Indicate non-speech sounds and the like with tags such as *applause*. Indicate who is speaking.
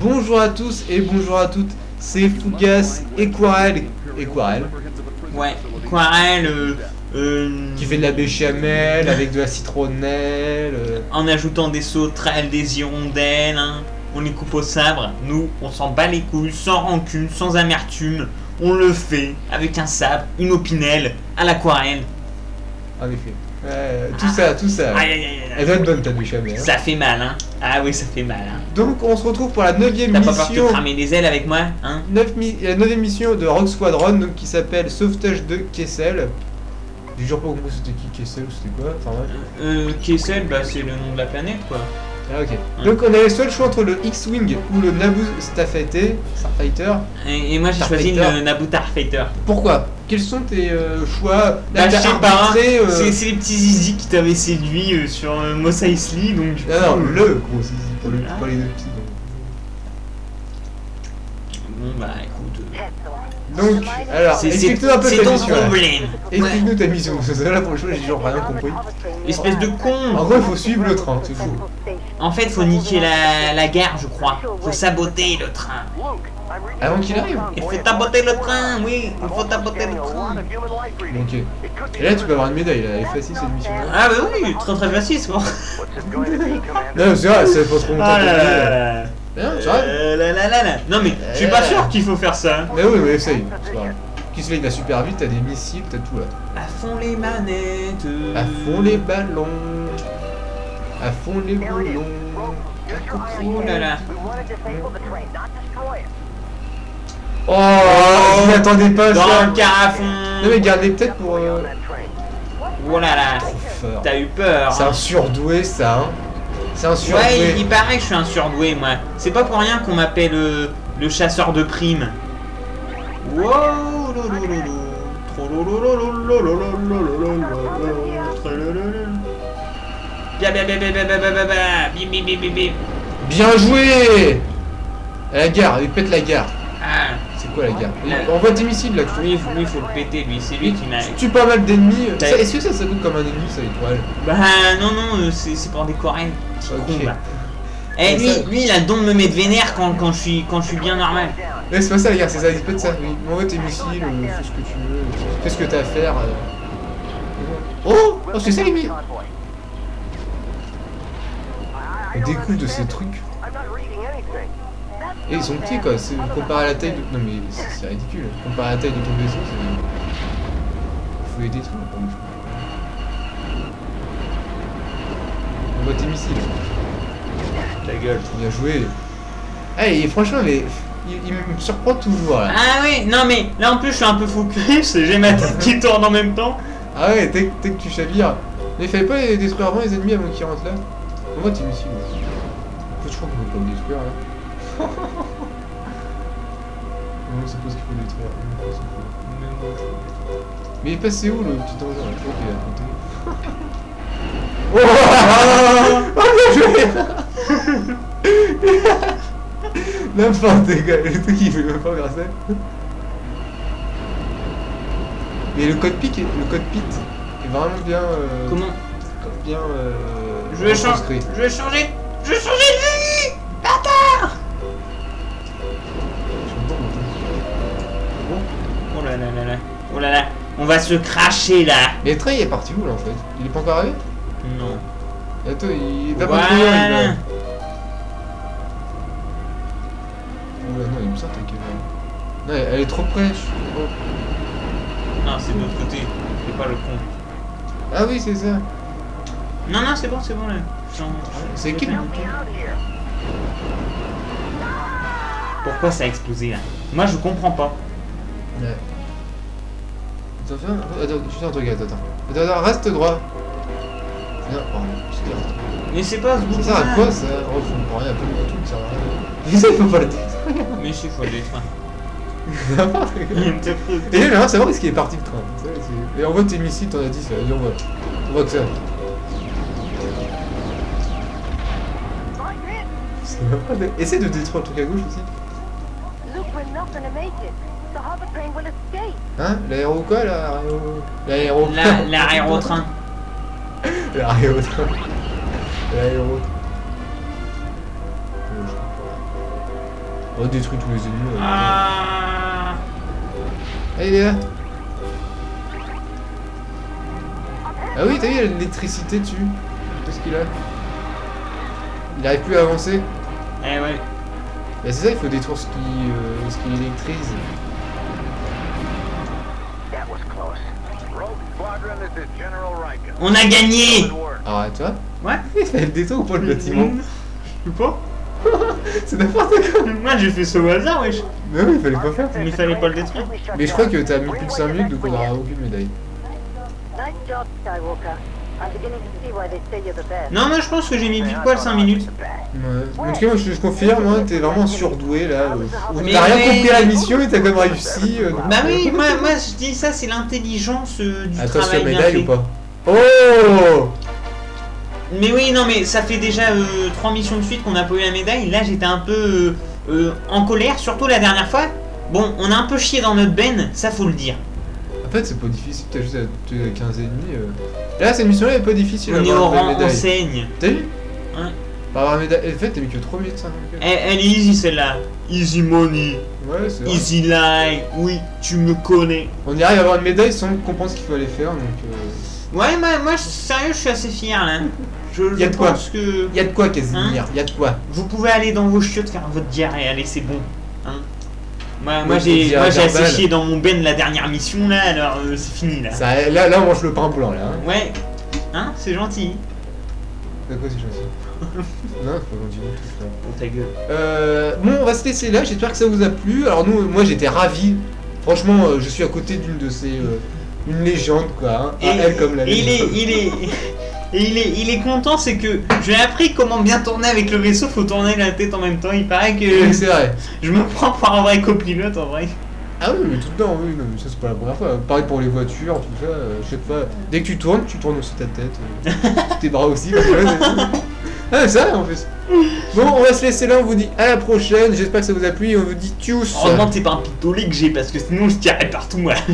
Speaker 1: Bonjour à tous et bonjour à toutes, c'est Fougas et Quarel.
Speaker 2: Et Ouais, Quarel. Euh, euh,
Speaker 1: qui fait de la béchamel avec de la citronnelle. Euh.
Speaker 2: En ajoutant des sauterelles, des hirondelles, hein. on les coupe au sabre. Nous, on s'en bat les couilles, sans rancune, sans amertume. On le fait avec un sabre, une opinelle, à l'aquarelle.
Speaker 1: Ah en effet. Euh, tout ça, tout ça. Elle doit être bonne ta douche hein, à.
Speaker 2: Ça fait mal, hein. Ah oui, ça fait mal, hein.
Speaker 1: Donc, on se retrouve pour la 9 mission.
Speaker 2: T'as pas peur de des ailes avec moi, hein?
Speaker 1: 9 mi... Euh, la mission de Rock Squadron donc, qui s'appelle Sauvetage de Kessel. Du jour pas compris c'était qui Kessel ou c'était quoi? Enfin, euh,
Speaker 2: euh, Kessel, bah c'est le nom de la planète, quoi.
Speaker 1: Ah, ok. Hein. Donc, on avait le seul choix entre le X-Wing ou le Naboo Starfighter. Starfighter.
Speaker 2: Et, et moi, j'ai choisi le Naboo Starfighter.
Speaker 1: Pourquoi? Quels sont tes euh, choix
Speaker 2: bah,
Speaker 1: euh
Speaker 2: c'est, les petits zizi qui t'avaient séduit euh, sur Mossa Isley, donc
Speaker 1: non,
Speaker 2: ah,
Speaker 1: le gros zizi, pas, le, pas les deux petits.
Speaker 2: Bon bah écoute.
Speaker 1: Donc, alors, explique-nous un peu ta mission.
Speaker 2: problème.
Speaker 1: Explique-nous ta mission, parce que là, pour le choix, j'ai genre rien compris.
Speaker 2: Espèce de con
Speaker 1: En gros, faut suivre le train, c'est fou.
Speaker 2: En fait, faut niquer la, la gare, je crois. Faut saboter le train.
Speaker 1: Avant qu'il arrive
Speaker 2: Il faut taboter le train, oui Il faut taboter le train
Speaker 1: Ok. Et là, tu peux avoir une médaille, là, facile cette mission.
Speaker 2: Ah bah oui, très très facile, c'est bon *laughs*
Speaker 1: Non, c'est vrai, c'est pas trop longtemps.
Speaker 2: Ah
Speaker 1: non,
Speaker 2: euh, non mais je suis pas sûr qu'il faut faire ça. Hein.
Speaker 1: Mais oui, mais essaye. Qui se fait, il va super vite, t'as des missiles, t'as tout là.
Speaker 2: À fond les manettes.
Speaker 1: À fond les ballons. À fond les ballons.
Speaker 2: Oh Oh,
Speaker 1: oh, je pas.
Speaker 2: Dans
Speaker 1: ça.
Speaker 2: le carafon.
Speaker 1: Non mais gardez peut-être pour. Euh...
Speaker 2: Oh là là,
Speaker 1: oh,
Speaker 2: t'as eu peur.
Speaker 1: C'est un hein. surdoué ça. Hein. C'est un surdoué.
Speaker 2: Ouais, il, paraît que je suis un surdoué moi. C'est pas pour rien qu'on m'appelle le chasseur de primes. Wow,
Speaker 1: Bien joué. La gare, il pète la gare. C'est quoi la Il envoie des missiles là.
Speaker 2: lui, il faut le péter, lui. C'est lui qui m'a.
Speaker 1: Tu tues pas mal d'ennemis. Ça- Est-ce que ça, ça compte comme un ennemi, ça, étoile
Speaker 2: Bah non, non, euh, c'est c'est pour des coréens.
Speaker 1: Ok.
Speaker 2: Eh, lui,
Speaker 1: ça-
Speaker 2: lui, il a le don de me mettre vénère quand, quand, je, suis, quand je suis bien normal.
Speaker 1: Ouais, c'est pas ça, la gare, c'est ça, il pète ça. Oui. Envoie tes missiles, euh, fais ce que tu veux. Fais ce que t'as à faire. euh. Oh Oh, c'est ça les missiles On de ces trucs. Et ils sont petits quoi, c'est comparé à la taille de. Non mais c'est ridicule. Comparé à la taille de ton vaisseau, c'est. Faut les détruire pour moi. On voit tes missiles.
Speaker 2: Ta gueule.
Speaker 1: Bien joué. Eh, et franchement, mais. Il, il me surprend toujours là.
Speaker 2: Ah oui, non mais là en plus je suis un peu focus, j'ai ma tête qui tourne en même temps.
Speaker 1: Ah ouais, dès, que- dès que tu chavires. Mais il fallait pas les détruire avant les ennemis avant qu'ils rentrent là On voit tes missiles. En fait, je crois qu'on peut pas le détruire là. Non, c'est pas ce qu'il faut détruire. Non, c'est pas. Mais il est passé où le petit engin Je crois qu'il est à côté. *laughs* oh, oh bien joué *laughs* N'importe quoi, le truc il fait même pas faire ça. Mais le code pic, est- le code pit est vraiment bien. euh,
Speaker 2: Comment
Speaker 1: Bien. Euh,
Speaker 2: Je vais changer. Je vais changer. Je vais changer là là là là. Oh là là. On va se cracher là.
Speaker 1: Mais le train il est parti où là en fait? Il est pas encore arrivé?
Speaker 2: Non.
Speaker 1: Attends, il va pas trop loin, il va.
Speaker 2: Voilà.
Speaker 1: Oula, non, il me semble qu'elle. Non, elle est trop près. je- oh.
Speaker 2: Non, c'est de l'autre côté. C'est pas le con.
Speaker 1: Ah oui, c'est ça.
Speaker 2: Non, non, c'est bon, c'est bon là.
Speaker 1: C'est qui
Speaker 2: Pourquoi ça a explosé là? Moi je comprends pas.
Speaker 1: Ouais. Attends, viens. Attends, regarder, attends. Attends, attends, reste droit. Pardon, reste.
Speaker 2: Mais c'est pas ce
Speaker 1: Ça
Speaker 2: bouton.
Speaker 1: sert à quoi ça? Oh, faut rien, pas le bouton qui sert à rien. Mais ça, il faut pas le détruire.
Speaker 2: Mais si, faut le détruire.
Speaker 1: N'importe quoi. *laughs*
Speaker 2: Il me te fout.
Speaker 1: Et là, j'aimerais savoir est-ce qu'il est parti le train. Ça, Et envoie tes missiles, t'en as dit ça. Vas-y, on voit. On voit que ça. Pas de- Essaie de détruire le truc à gauche aussi.
Speaker 3: Look, we're not gonna make it. The hover train will escape.
Speaker 1: Hein? L'aéro quoi là L'aéro. L'aéro.
Speaker 2: La- L'aérotrain. *laughs*
Speaker 1: L'aérotrain. L'aérotrain. Euh, je comprends On détruit tous les ennemis. ouais.
Speaker 2: Ah.
Speaker 1: Ah, il est là. Ah oui, t'as vu, il y a l'électricité dessus. Qu'est-ce qu'il a? Il arrive plus à avancer.
Speaker 2: Eh ouais.
Speaker 1: Bah, c'est ça, il faut détruire ce qui, euh, ce qui électrise.
Speaker 2: On a gagné.
Speaker 1: Alors, tu vois
Speaker 2: Ouais.
Speaker 1: Il *laughs* fallait le détruire *laughs* ou pas le bâtiment
Speaker 2: Je sais *laughs* pas.
Speaker 1: C'est n'importe quoi
Speaker 2: Moi j'ai fait ça au hasard, wesh.
Speaker 1: Mais oui, il fallait pas faire.
Speaker 2: Mais il fallait pas le détruire.
Speaker 1: Mais je crois que t'as mis plus de 5 minutes, donc on aura aucune médaille.
Speaker 3: Nice job, Skywalker. I'm beginning to see why they say you're the best.
Speaker 2: Non, moi je pense que j'ai mis pile poil 5 minutes.
Speaker 1: Ouais. En tout cas, moi je, je confirme, hein, t'es vraiment surdoué là. euh,
Speaker 2: Mais-
Speaker 1: T'as rien
Speaker 2: mais-
Speaker 1: compris à la mission et t'as quand même réussi. euh, donc,
Speaker 2: Bah
Speaker 1: euh,
Speaker 2: oui, moi, moi je dis ça, c'est l'intelligence euh, du
Speaker 1: Attention,
Speaker 2: travail bien
Speaker 1: médaille ou pas Oh
Speaker 2: Mais oui, non, mais ça fait déjà 3 missions de suite qu'on n'a pas eu la médaille. Là, j'étais un peu euh, euh, en colère, surtout la dernière fois. Bon, on a un peu chié dans notre benne, ça faut le dire.
Speaker 1: En fait, c'est pas difficile, t'as juste à tuer 15 ennemis. euh. Là, cette mission là elle est pas difficile
Speaker 2: On est au rang
Speaker 1: médaille.
Speaker 2: enseigne.
Speaker 1: T'as vu?
Speaker 2: Ouais.
Speaker 1: Médaille. En fait, t'as mis que 3 minutes 5
Speaker 2: Elle, elle est easy celle-là. Easy money,
Speaker 1: Ouais, c'est
Speaker 2: easy life, oui, tu me connais.
Speaker 1: On y arrive à avoir une médaille sans comprendre ce qu'il faut aller faire, donc. euh,
Speaker 2: Ouais, moi, moi sérieux, je suis assez fier là. Je,
Speaker 1: Y a
Speaker 2: je
Speaker 1: de quoi.
Speaker 2: que
Speaker 1: Y a de quoi, Casimir
Speaker 2: Hein
Speaker 1: Y a de quoi
Speaker 2: vous pouvez aller dans vos chiottes faire votre diarrhée, allez, c'est bon. Moi, moi j'ai chié dans mon ben la dernière mission là, alors euh, c'est fini là.
Speaker 1: Ça, là, là, on mange le pain blanc là. Hein.
Speaker 2: Ouais, hein, c'est gentil.
Speaker 1: C'est quoi, c'est gentil *laughs* Non, c'est pas gentil du tout ça.
Speaker 2: Pour ta gueule.
Speaker 1: Euh, bon, on va se laisser là. J'espère que ça vous a plu. Alors nous, moi, j'étais ravi. Franchement, euh, je suis à côté d'une de ces, euh, une légende quoi. Hein.
Speaker 2: Et,
Speaker 1: Ah, elle comme la
Speaker 2: et il est,
Speaker 1: légende.
Speaker 2: il est, *laughs* et il est, il est content, c'est que j'ai appris comment bien tourner avec le vaisseau. Faut tourner la tête en même temps. Il paraît que
Speaker 1: Oui, c'est vrai.
Speaker 2: je me prends pour un vrai copilote en vrai.
Speaker 1: Ah oui, mais tout dedans, oui, non, mais ça c'est pas la première fois. Pareil pour les voitures, tout ça, euh, je sais pas. Dès que tu tournes, tu tournes aussi ta tête. euh, *laughs* tes bras aussi, parce que ouais, c'est- Ah, c'est vrai en plus. Bon, on va se laisser là, on vous dit à la prochaine. J'espère que ça vous a plu et on vous dit tchuss.
Speaker 2: Heureusement que c'est pas un pistolet que j'ai parce que sinon je tirerais partout moi. *laughs*